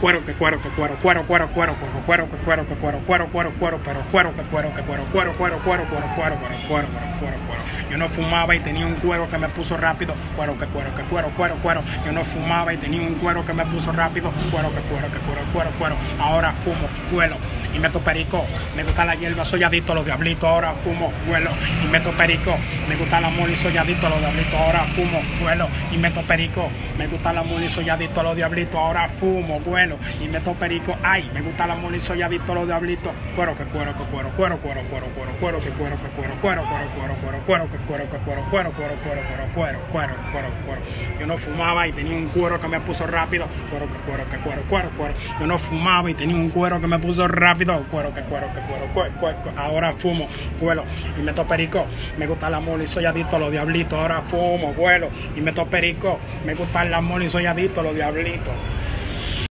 cuero que cuero que cuero cuero cuero cuero cuero cuero que cuero que cuero cuero cuero cuero pero cuero que cuero que cuero cuero cuero cuero cuero cuero cuero cuero cuero cuero yo no fumaba y tenía un cuero que me puso rápido cuero que cuero que cuero cuero cuero yo no fumaba y tenía un cuero que me puso rápido cuero que cuero que cuero cuero cuero ahora fumo vuelo y meto perico. Me gusta la hierba, soy adicto a los diablitos, ahora fumo, vuelo y meto perico. Me gusta la mula y soy adicto a los diablitos, ahora fumo, vuelo y meto perico. Me gusta la mula y soy adicto a los diablitos, ahora fumo, vuelo y meto perico. Ay, me gusta la mula y soy adicto a los diablitos. Cuero que cuero que cuero, cuero cuero cuero cuero, cuero que cuero que cuero, cuero cuero cuero cuero, cuero que cuero que cuero, cuero cuero cuero cuero, cuero cuero cuero cuero. Yo no fumaba y tenía un cuero que me puso rápido. Cuero que cuero que cuero, cuero cuero. Yo no fumaba y tenía un cuero que me puso rápido cuero que cuero que cuero cuero cuero ahora fumo vuelo y meto perico. Me gusta la mole y soy adicto a los diablitos. Ahora fumo vuelo y meto perico. Me gusta la mole y soy adicto a los diablitos